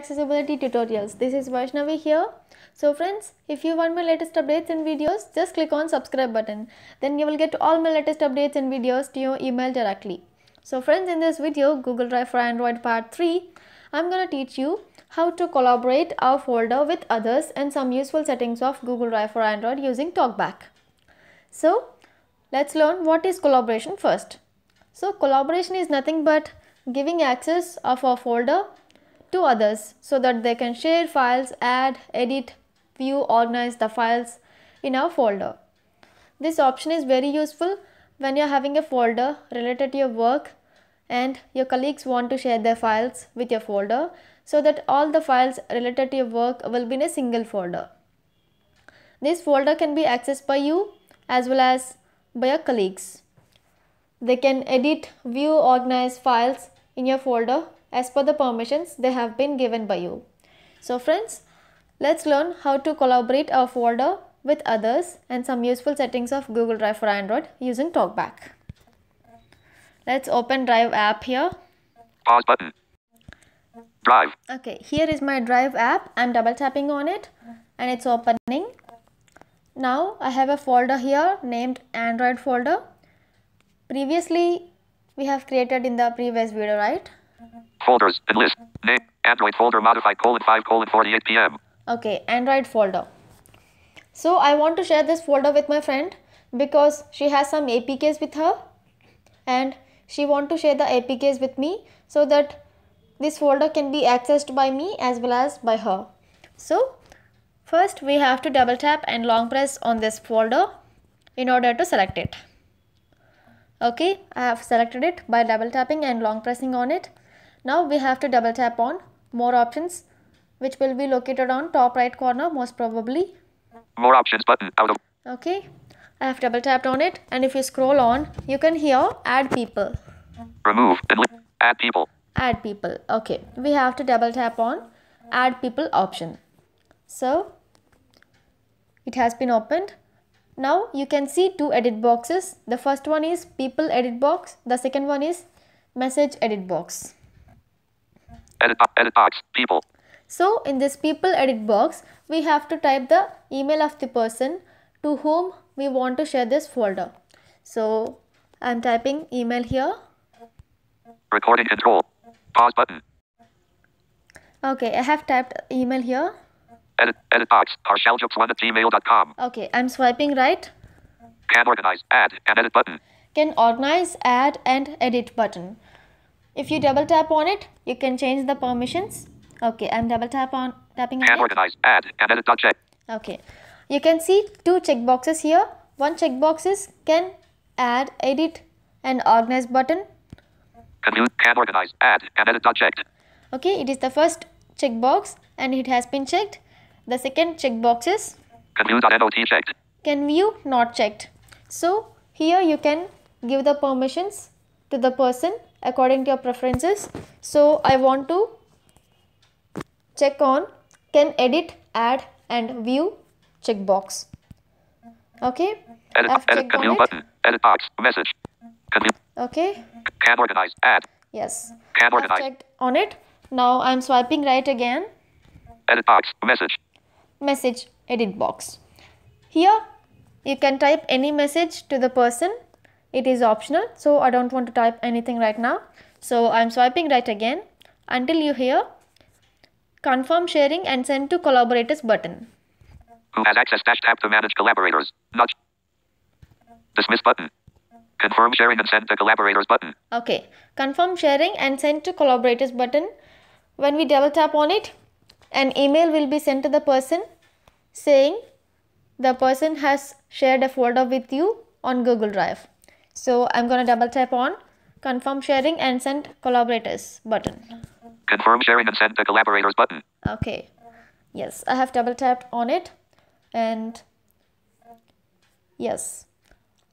accessibility tutorials. This is Vaishnavi here. So friends if you want my latest updates and videos just click on subscribe button. Then you will get all my latest updates and videos to your email directly. So friends in this video Google Drive for Android part 3 I'm gonna teach you how to collaborate our folder with others and some useful settings of Google Drive for Android using TalkBack. So let's learn what is collaboration first. So collaboration is nothing but giving access of a folder to others so that they can share files, add, edit, view, organize the files in our folder. This option is very useful when you are having a folder related to your work and your colleagues want to share their files with your folder so that all the files related to your work will be in a single folder. This folder can be accessed by you as well as by your colleagues. They can edit, view, organize files in your folder as per the permissions they have been given by you. So friends, let's learn how to collaborate our folder with others and some useful settings of Google Drive for Android using TalkBack. Let's open Drive app here. Pause button. Drive. Okay, here is my Drive app. I'm double tapping on it and it's opening. Now I have a folder here named Android folder. Previously we have created in the previous video, right? Folders and list. Name. Android folder modified colon 5 colon 48 p.m. Okay, Android folder. So I want to share this folder with my friend because she has some APKs with her and she want to share the APKs with me so that this folder can be accessed by me as well as by her. So first we have to double tap and long press on this folder in order to select it. Okay, I have selected it by double tapping and long pressing on it. Now we have to double tap on more options which will be located on top right corner most probably. More options button out of Okay, I have double tapped on it and if you scroll on you can hear add people. remove and add people. Add people. Okay, we have to double tap on add people option. So it has been opened. Now you can see two edit boxes. The first one is people edit box. The second one is message edit box. Edit edit box. People. So in this people edit box, we have to type the email of the person to whom we want to share this folder. So I'm typing email here. Recording control. Pause button. Okay, I have typed email here. Edit edit box. Harshaljux1 at gmail.com. Okay, I'm swiping right. Can organize. Add and edit button. Can organize, add and edit button. If you double tap on it, you can change the permissions. Okay, I'm double tap on tapping it. organize. Add and edit check. Okay, you can see two checkboxes here. One checkbox is can add, edit and organize button. Can can organize. Add and edit checked. Okay, it is the first checkbox and it has been checked. The second checkbox is Can view not checked. can view not checked. So here you can give the permissions to the person according to your preferences. So I want to check on can edit, add and view checkbox. Okay, Edit I've edit checked on it. button. Edit box. Message. Okay, Can organize. Add. yes. Can I've organize. checked on it. Now I'm swiping right again. Edit box. Message. message edit box. Here you can type any message to the person. It is optional, so I don't want to type anything right now. So I'm swiping right again until you hear confirm sharing and send to collaborators button. Who has access dash tab to manage collaborators? Nudge. Dismiss button. Confirm sharing and send to collaborators button. Okay, confirm sharing and send to collaborators button. When we double tap on it, an email will be sent to the person saying the person has shared a folder with you on Google Drive. So I'm going to double tap on confirm sharing and send collaborators button. Confirm sharing and send the collaborators button. Okay, yes, I have double tapped on it and yes,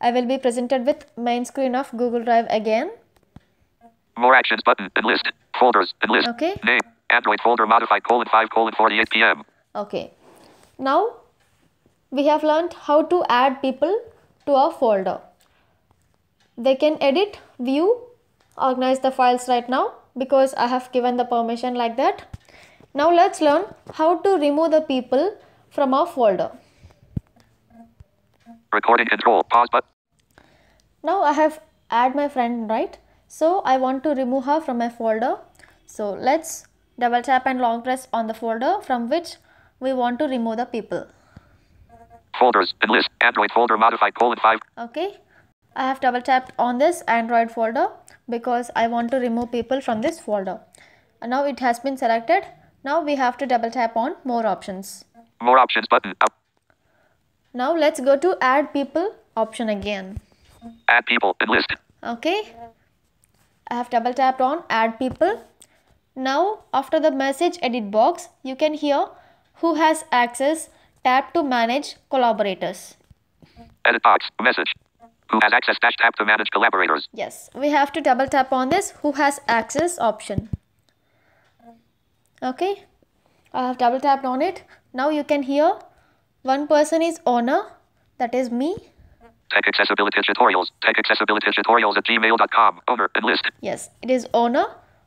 I will be presented with main screen of Google Drive again. More actions button and list. Folders and list. Okay. Name. Android folder modified colon 5 colon 48 p.m. Okay. Now we have learned how to add people to a folder. They can edit, view, organize the files right now because I have given the permission like that. Now let's learn how to remove the people from our folder. Recording control. Pause button. Now I have add my friend right. So I want to remove her from my folder. So let's double tap and long press on the folder from which we want to remove the people. Folders. Enlist. Android folder modified colon 5. Okay. I have double tapped on this Android folder because I want to remove people from this folder. And now it has been selected. Now we have to double tap on more options. More options button. Up. Now let's go to add people option again. Add people. Enlist. Okay. I have double tapped on add people. Now after the message edit box, you can hear who has access tap to manage collaborators. Edit box. Message. Who has access dash tab to manage collaborators. Yes, we have to double tap on this who has access option. Okay, I have double tapped on it. Now you can hear one person is owner, that is me. Tech accessibility tutorials. Tech accessibility tutorials at gmail.com. Owner. Enlist. Yes, it is owner.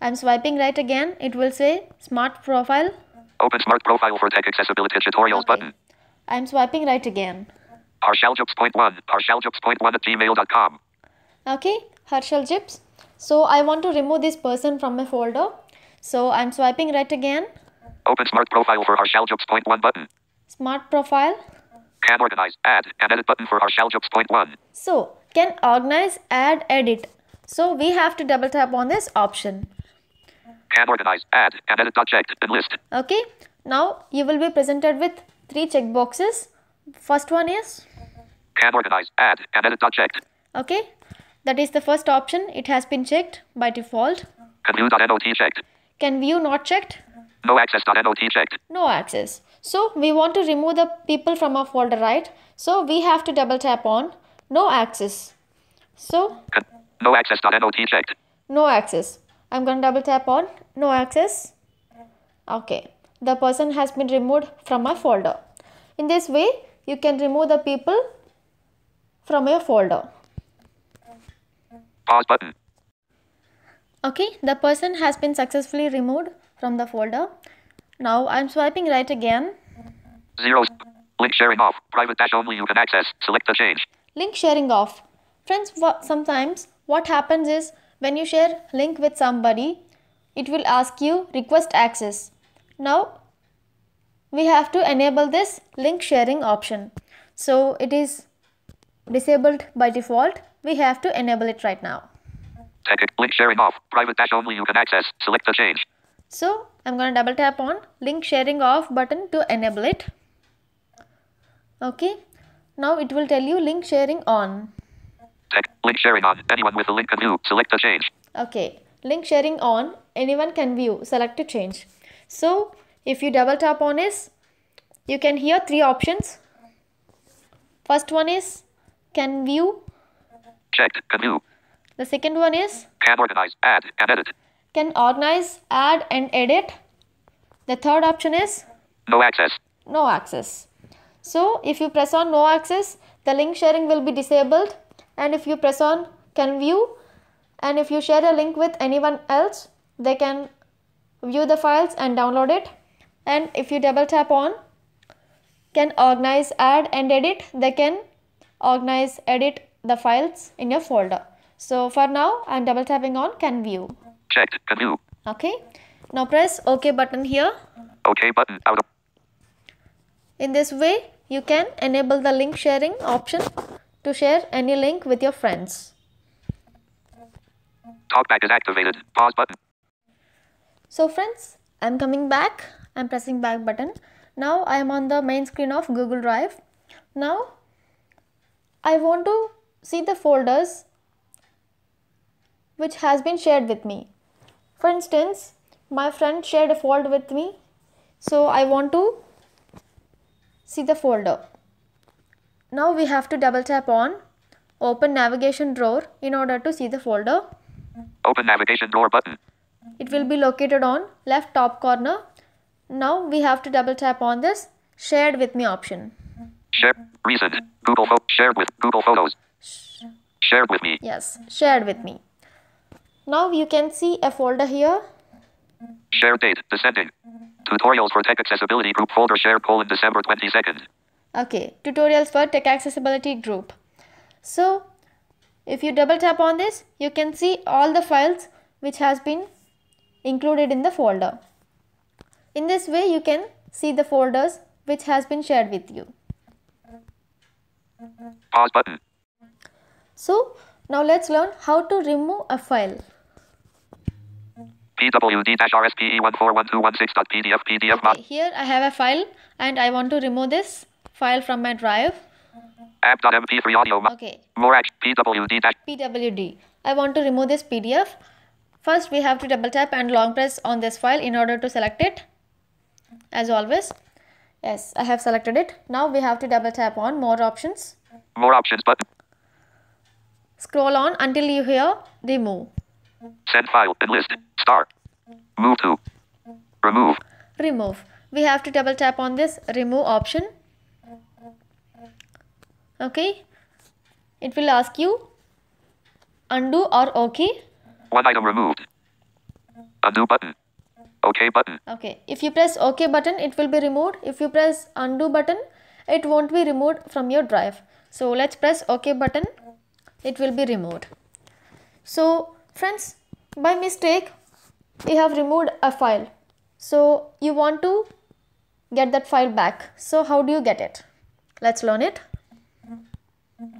I'm swiping right again. It will say smart profile. Open smart profile for tech accessibility tutorials Okay. button. I'm swiping right again. Harshaljux.1. Harshaljux.1 at gmail.com. Okay, Harshal Jips. So I want to remove this person from my folder. So I'm swiping right again. Open smart profile for Harshaljux.1 button. Smart profile. Can organize. Add. And edit button for Harshaljux.1. So can organize, add, edit. So we have to double tap on this option. Can organize. Add. And edit checked. Enlist. Okay. Now you will be presented with three checkboxes. First one is Can organize. Add. And edit dot checked. okay. That is the first option. It has been checked by default. Can view NOT checked. Can view not checked? No access dot NOT checked. No access. So we want to remove the people from our folder, right? So we have to double tap on no access. So Can, no access dot NOT checked. no access. I'm going to double tap on no access. Okay. The person has been removed from my folder. In this way, you can remove the people from your folder. Pause button. Okay, the person has been successfully removed from the folder. Now I'm swiping right again. Zero. Link sharing off. Private dash only you can access. Select the change. Link sharing off. Friends, sometimes what happens is when you share link with somebody, it will ask you request access. Now we have to enable this link sharing option. So it is disabled by default. We have to enable it right now. Tech link sharing off. Private dash only you can access. Select the change. So I'm going to double tap on link sharing off button to enable it. Okay. Now it will tell you link sharing on. Tech link sharing on. Anyone with a link can view. Select the change. Okay. Link sharing on. Anyone can view. Select to change. So if you double tap on this, you can hear three options. First one is can view. Checked. Can view. The second one is Can organize. Add and edit. can organize, add and edit. The third option is No access. no access. So if you press on no access, the link sharing will be disabled and if you press on can view and if you share a link with anyone else, they can view the files and download it. And if you double tap on can organize, add and edit, they can organize, edit the files in your folder. So for now, I'm double tapping on can view. Checked. Can view. Okay. Now press OK button here. OK button. Out. In this way, you can enable the link sharing option to share any link with your friends. Talkback is activated. Pause button. So friends, I'm coming back. I'm pressing back button. Now I am on the main screen of Google Drive. Now I want to see the folders which has been shared with me. For instance, my friend shared a folder with me. So I want to see the folder. Now we have to double tap on open navigation drawer in order to see the folder. Open navigation drawer button. It will be located on left top corner. Now we have to double tap on this shared with me option. Share. Recent. Google Photo. Shared with Google Photos. Shared with me. Yes, shared with me. Now you can see a folder here. Share date. Descending. Tutorials for Tech Accessibility Group folder shared colon December 22nd. Okay, tutorials for tech accessibility group. So, if you double tap on this, you can see all the files which has been included in the folder. In this way, you can see the folders which has been shared with you. Pause button. So, now let's learn how to remove a file. PWD-RSPE141216.pdf PDF Okay, here I have a file and I want to remove this file from my drive. app.mp3 audio Okay, more PWD PWD. I want to remove this PDF. First, we have to double tap and long press on this file in order to select it. As always. Yes, I have selected it. Now we have to double tap on more options. more options button Scroll on until you hear remove. send file and enlist star move to remove Remove. We have to double tap on this remove option. Okay. It will ask you undo or OK. one item removed undo button okay button Okay, if you press OK button, it will be removed. If you press undo button, it won't be removed from your drive. So let's press OK button. It will be removed. So friends, by mistake, you have removed a file. So you want to get that file back. So how do you get it? Let's learn it.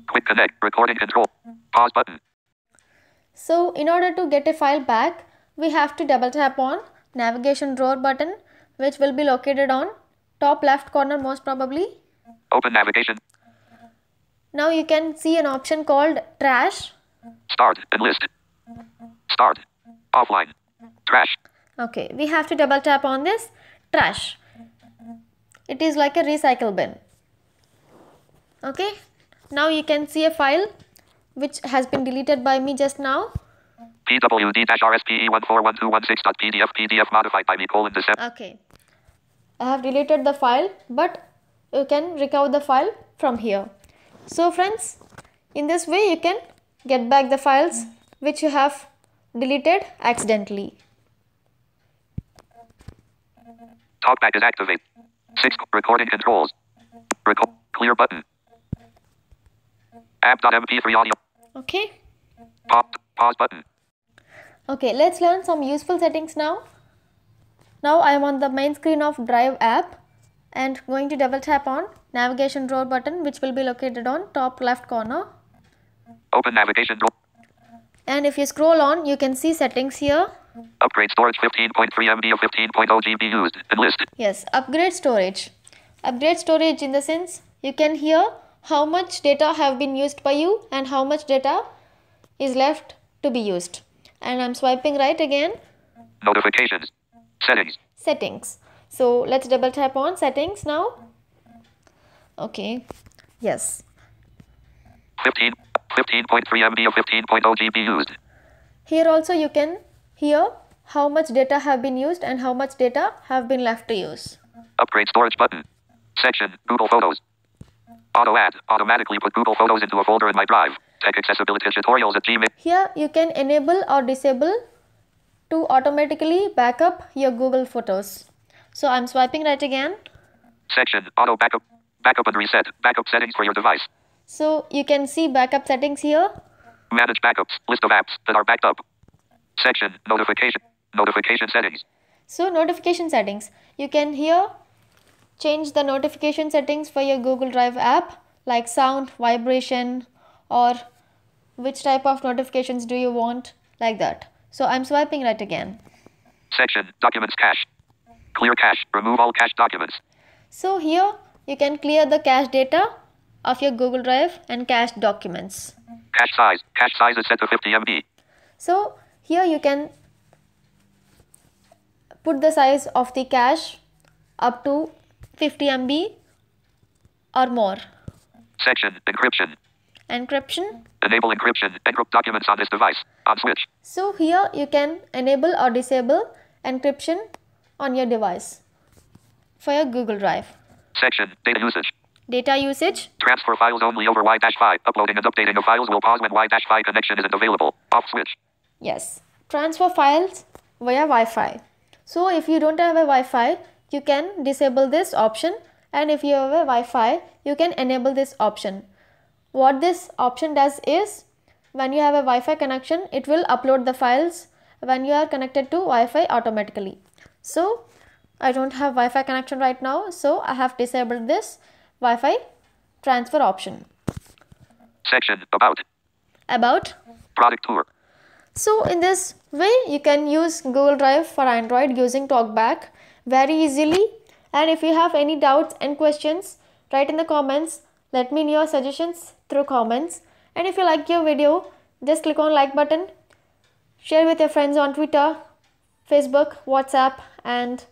quick connect recording control pause button So in order to get a file back, we have to double tap on navigation drawer button, which will be located on top left corner most probably open navigation Now you can see an option called trash. start enlist start offline trash Okay, we have to double tap on this trash. It is like a recycle bin. Okay, now you can see a file which has been deleted by me just now. PWD-RSPE141216.pdf PDF modified by me colon December Okay, I have deleted the file, but you can recover the file from here. So, friends, in this way, you can get back the files which you have deleted accidentally. Talkback is activate. Six recording controls. Record clear button. App.mp3 audio. Okay. Pop pause button. Okay, let's learn some useful settings now. Now I am on the main screen of Drive app and going to double tap on navigation drawer button which will be located on top left corner. Open navigation drawer. And if you scroll on, you can see settings here. Upgrade storage 15.3 MB of 15.0 GB used. Enlist. Yes, upgrade storage. Upgrade storage in the sense you can hear how much data have been used by you and how much data is left to be used. And I'm swiping right again. Notifications. Settings. settings so let's double tap on settings now okay yes 15 15.3 MB of 15.0 GB used. here also you can hear how much data have been used and how much data have been left to use Upgrade storage button. Section Google Photos. Auto add. Automatically put Google Photos into a folder in my drive. Tech accessibility tutorials at Gmail. here you can enable or disable to automatically backup your google photos so i'm swiping right again Section Auto backup. Backup and reset. Backup settings for your device. so you can see backup settings here Manage backups. List of apps that are backed up. Section Notification. Notification settings. So notification settings, you can here change the notification settings for your Google Drive app like sound, vibration or which type of notifications do you want like that. So I'm swiping right again. Section Documents Cache. Clear cache. Remove all cache documents. So here you can clear the cache data of your Google Drive and cache documents. Cache size. Cache size is set to 50 MB. So here you can put the size of the cache up to 50 MB or more. Section Encryption. Encryption. Enable encryption. Encrypt documents on this device. On switch. So here you can enable or disable encryption on your device for your Google Drive. Section Data usage. Data usage. Transfer files only over Wi-Fi. Uploading and updating of files will pause when Wi-Fi connection isn't available. Off switch. Yes. Transfer files via Wi-Fi. So if you don't have a Wi-Fi, you can disable this option and if you have a Wi-Fi you can enable this option. What this option does is when you have a Wi-Fi connection it will upload the files when you are connected to Wi-Fi automatically. So I don't have Wi-Fi connection right now so I have disabled this Wi-Fi transfer option. Section About. About Product Tour. so in this way you can use Google Drive for Android using TalkBack very easily and if you have any doubts and questions write in the comments let me know your suggestions through comments and if you like your video just click on like button share with your friends on Twitter, Facebook, WhatsApp and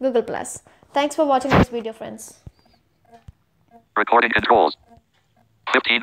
Google Plus. Thanks for watching this video friends. Recording controls. 15.